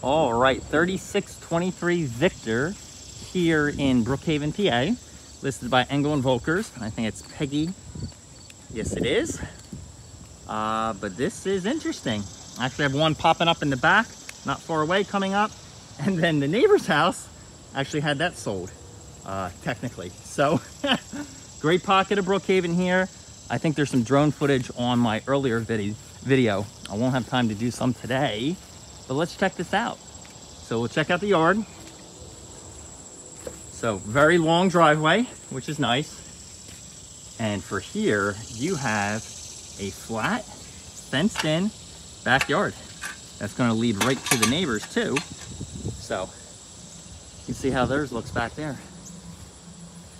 All right, 3623 Victor here in Brookhaven, PA, listed by Engel and Volkers. I think it's Peggy. Yes, it is. Uh, but this is interesting. I actually have one popping up in the back, not far away, coming up. And then the neighbor's house actually had that sold, uh, technically. So, great pocket of Brookhaven here. I think there's some drone footage on my earlier video. video. I won't have time to do some today, but let's check this out. So we'll check out the yard. So very long driveway, which is nice. And for here, you have a flat, fenced in backyard. That's gonna lead right to the neighbors too. So you can see how theirs looks back there.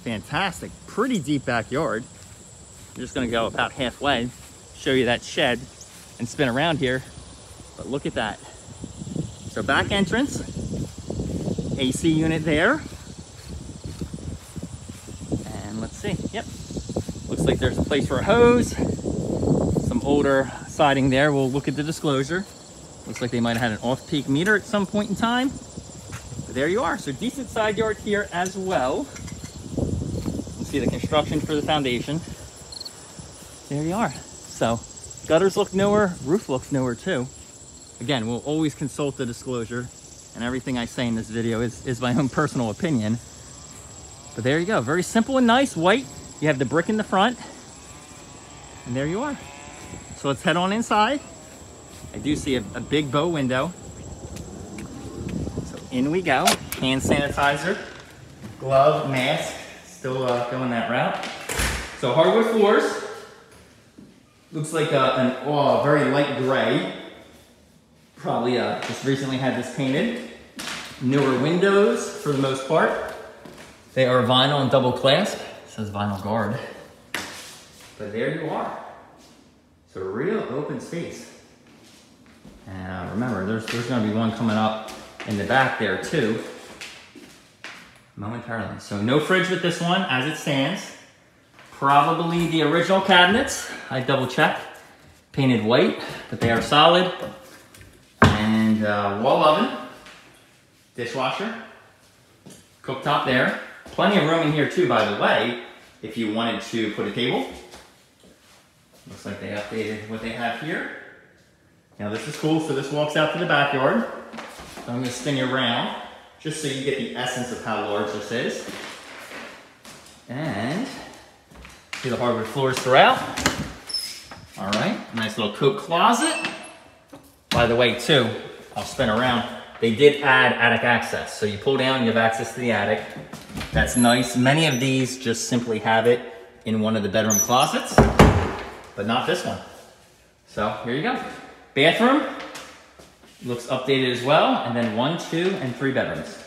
Fantastic, pretty deep backyard. I'm just gonna go about halfway, show you that shed and spin around here. But look at that. So back entrance, AC unit there. And let's see, yep. Looks like there's a place for a hose. Some older siding there. We'll look at the disclosure. Looks like they might have had an off-peak meter at some point in time. But there you are. So decent side yard here as well. You see the construction for the foundation. There you are. So gutters look newer, roof looks newer too. Again, we'll always consult the disclosure and everything I say in this video is, is my own personal opinion. But there you go, very simple and nice, white. You have the brick in the front and there you are. So let's head on inside. I do see a, a big bow window. So in we go, hand sanitizer, glove, mask, still uh, going that route. So hardwood floors, looks like a, an oh, very light gray. Probably uh, just recently had this painted. Newer windows for the most part. They are vinyl and double clasp. It says vinyl guard. But there you are. It's a real open space. And uh, remember, there's, there's gonna be one coming up in the back there too. Momentarily. So no fridge with this one as it stands. Probably the original cabinets. I double check. Painted white, but they are solid. And uh, wall oven, dishwasher, cooktop there. Plenty of room in here too, by the way, if you wanted to put a table. Looks like they updated what they have here. Now this is cool, so this walks out to the backyard. So I'm gonna spin you around, just so you get the essence of how large this is. And see the hardwood floors throughout. All right, nice little coat closet. By the way, too, I'll spin around. They did add attic access. So you pull down, you have access to the attic. That's nice. Many of these just simply have it in one of the bedroom closets, but not this one. So here you go. Bathroom looks updated as well. And then one, two, and three bedrooms.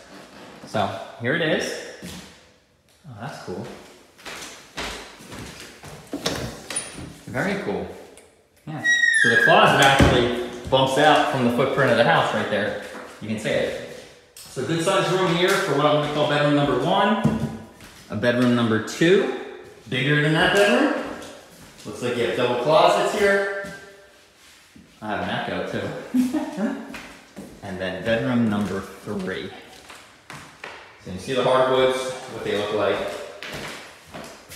So here it is. Oh, that's cool. Very cool. Yeah. So the closet actually bumps out from the footprint of the house right there. You can see it. So good sized room here for what I'm gonna call bedroom number one. A bedroom number two, bigger than that bedroom. Looks like you have double closets here. I have an echo too. and then bedroom number three. So you see the hardwoods, what they look like.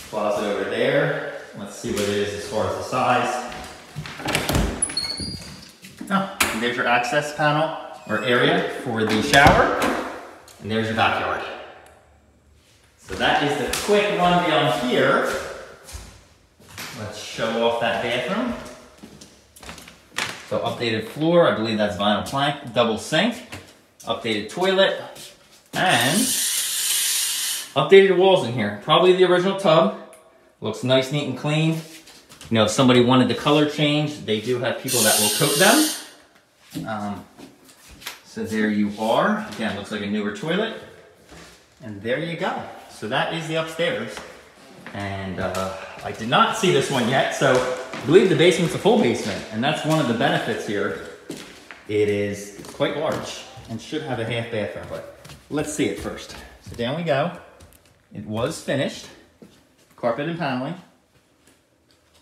Closet over there. Let's see what it is as far as the size. Oh, and there's your access panel or area for the shower. And there's your backyard. So that is the quick rundown here. Let's show off that bathroom. So updated floor, I believe that's vinyl plank, double sink, updated toilet, and updated walls in here. Probably the original tub. Looks nice, neat, and clean. You know, if somebody wanted the color change, they do have people that will coat them. Um, so there you are. Again, looks like a newer toilet. And there you go. So that is the upstairs. And uh, I did not see this one yet, so I believe the basement's a full basement, and that's one of the benefits here. It is quite large and should have a half bathroom, but let's see it first. So down we go. It was finished, carpet and paneling.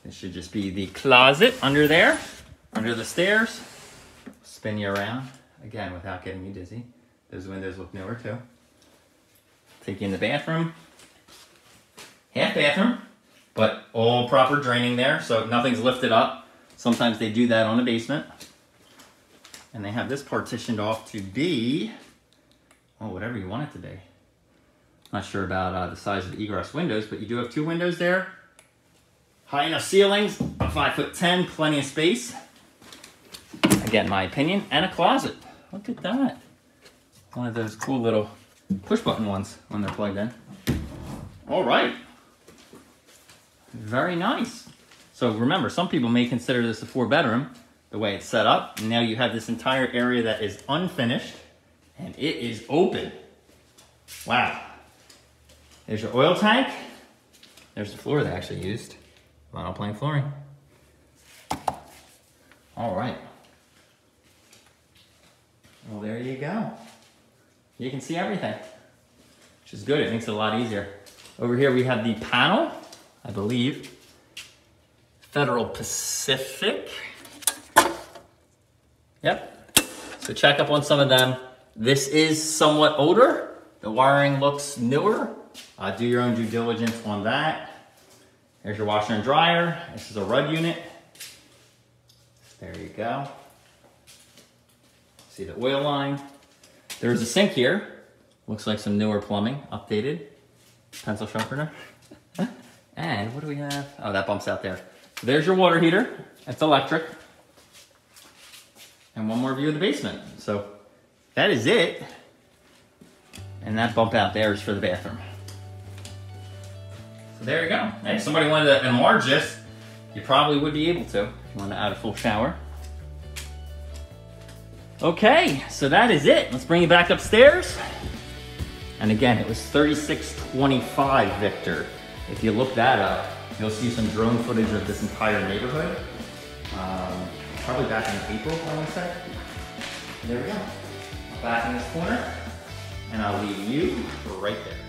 This should just be the closet under there, under the stairs. Spin you around. again, without getting you dizzy. Those windows look newer too. Take you in the bathroom. Half bathroom, but all proper draining there, so nothing's lifted up. Sometimes they do that on a basement. And they have this partitioned off to be, well, whatever you want it to be. Not sure about uh, the size of the egress windows, but you do have two windows there. High enough ceilings, five foot 10, plenty of space. Again, my opinion, and a closet. Look at that. One of those cool little push button ones when they're plugged in. All right. Very nice. So remember, some people may consider this a four bedroom, the way it's set up. Now you have this entire area that is unfinished and it is open. Wow. There's your oil tank. There's the floor they actually used. Vinyl plank flooring. All right. Well, there you go. You can see everything, which is good. It makes it a lot easier. Over here we have the panel, I believe. Federal Pacific. Yep. So check up on some of them. This is somewhat older. The wiring looks newer. Uh, do your own due diligence on that. There's your washer and dryer. This is a Ruud unit. There you go. See the oil line. There's a sink here. Looks like some newer plumbing, updated. Pencil sharpener. and what do we have? Oh, that bumps out there. So there's your water heater. It's electric. And one more view of the basement. So that is it. And that bump out there is for the bathroom. So there you go. if somebody wanted to enlarge this, you probably would be able to. If you want to add a full shower. Okay, so that is it. Let's bring you back upstairs. And again, it was 3625 Victor. If you look that up, you'll see some drone footage of this entire neighborhood. Um, probably back in April, I want to say. There we go. Back in this corner, and I'll leave you right there.